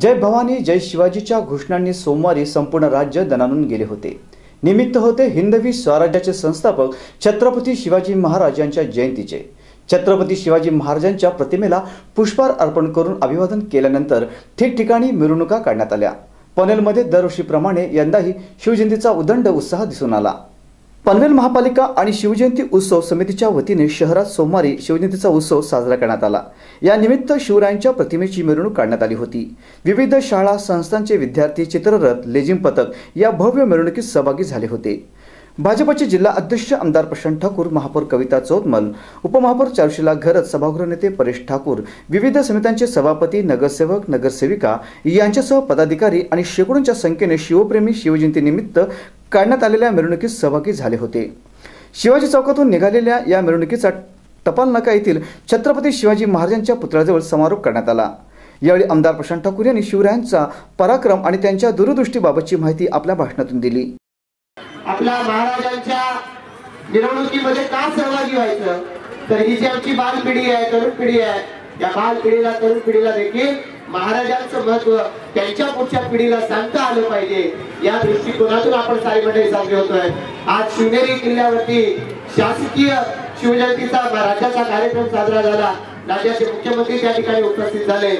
जय भवानी जय शिवाजीच्या घोषणांनी सोमवारी संपूर्ण राज्य दणानून गेले होते. निमित्त होते हिंदवी स्वराज्याचे संस्थापक छत्रपती शिवाजी महाराज यांच्या जयंतीचे. छत्रपती शिवाजी महाराजांच्या प्रतिमेला पुष्पहार अर्पण करून अभिवादन केल्यानंतर ठिकठिकाणी मिरवणुका काढण्यात आल्या. पनेलमध्ये दरवर्षीप्रमाणे यंदाही शिवजयंतीचा उदंड उत्साह दिसून आला. पनवेल महापालिका आणि शिवजयंती उत्सव समितीच्या वतीने शहरात सोमवारी शिवजयंतीचा उत्सव साजरा करण्यात आला. या निमित्त शिवरायांच्या प्रतिमेची मिरवणूक काढण्यात आली होती. विविध शाळा संस्थांचे विद्यार्थी चित्ररथ लेझिम पथक या भव्य मिरवणुकीत सहभागी झाले होते. भाजपचे जिल्हा अध्यक्ष आमदार प्रशांत ठाकूर महापौर कविता चौतमल उपमहापौर चारुशिला घरत सभागृह नेते परेश ठाकूर विविध समित्यांचे सभापती नगरसेवक नगरसेविका यांच्यासह पदाधिकारी आणि शेकडोंच्या संख्येने शिवप्रेमी शिवजयंतीनिमित्त काढण्यात आलेल्या मिरवणुकीत सहभागी झाले होते. शिवाजी चौकातून निघालेल्या या मिरवणुकीचा टपाल नाका येथील छत्रपती शिवाजी महाराजांच्या पुतळ्याजवळ समारोप करण्यात आला. यावेळी आमदार प्रशांत ठाकूर यांनी शिवरायांचा पराक्रम आणि त्यांच्या दूरदृष्टीबाबतची माहिती आपल्या भाषणातून दिली. आपल्या महाराजांच्या मिरवणुकीमध्ये का सहभागी व्हायचं? तर ही जी आमची बाल पिढी आहे तरुण पिढी आहे या बाल पिढीला तरुण पिढीला देखील महाराजांचं महत्त्व त्यांच्या पुढच्या पिढीला सांगता आलं पाहिजे. या दृष्टिकोनातून आपण सारी मंडळी साजरी होतोय. आज शिवनेरी किल्ल्यावरती शासकीय शिवजयंतीचा राज्याचा कार्यक्रम साजरा झाला. राज्याचे मुख्यमंत्री त्या ठिकाणी उपस्थित झाले.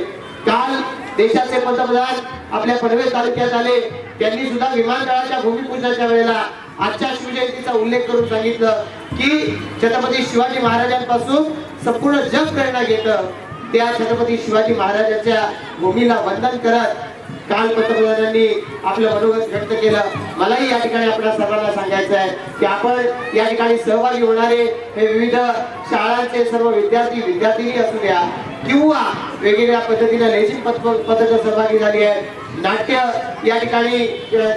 काल देशाचे पंतप्रधान आपल्या पनवेल तालुक्यात आले. त्यांनी सुद्धा विमानतळाच्या भूमिपूजनाच्या वेळेला आजच्या शिवजयंतीचा उल्लेख करून सांगितलं की छत्रपती शिवाजी महाराजांपासून संपूर्ण जग प्रेरणा घेतं. त्या छत्रपती शिवाजी महाराजांच्या भूमीला वंदन करत काल पंतप्रधानांनी आपलं मनोगत व्यक्त केलं. मलाही या ठिकाणी आपल्या सर्वांना सांगायचं आहे की आपण या ठिकाणी सहभागी होणारे हे विविध शाळांचे सर्व विद्यार्थी विद्यार्थिनी असू द्या किंवा वेगवेगळ्या पद्धतीने लेझिम पद्धत सहभागी झाली आहे नाट्य या ठिकाणी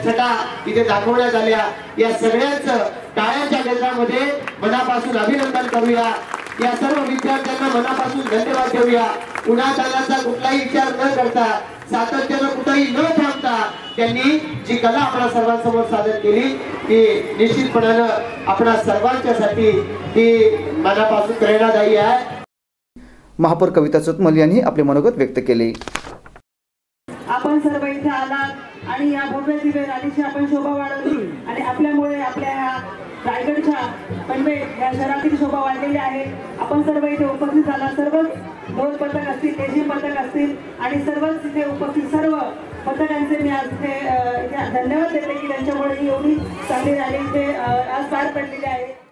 छटा इथे दाखवण्यात आल्या. या सगळ्यांचं टाळ्यांच्या केंद्रामध्ये मनापासून अभिनंदन करूया. या सर्व विद्यार्थ्यांना मनापासून धन्यवाद देऊया. पुन्हा चालण्याचा कुठलाही विचार न करता सातत्यानं कुठेही न थांबता त्यांनी जी कला आपल्या सर्वांसमोर सादर केली ती निश्चितपणानं आपणा सर्वांच्यासाठी ती मनापासून प्रेरणादायी आहे. महापौर कविता चोतमल यांनी आपले मनोगत व्यक्त केले. आपण सर्व इथे आलात. आणि या भव्य दिव्य राणीची आपण शोभा वाढवली. आणि आपल्यामुळे आपल्या ह्या रायगडच्या पनवे या शहरातील शोभा वाढलेली आहे आपण सर्व इथे उपस्थित झाला सर्वच ढोल पथक असतील तेजी पथक असतील आणि सर्वच इथे उपस्थित सर्व पथकांचे मी आज इथे धन्यवाद देते की त्यांच्यामुळे ही एवढी चांगली रॅली इथे आज पार पडलेली आहे.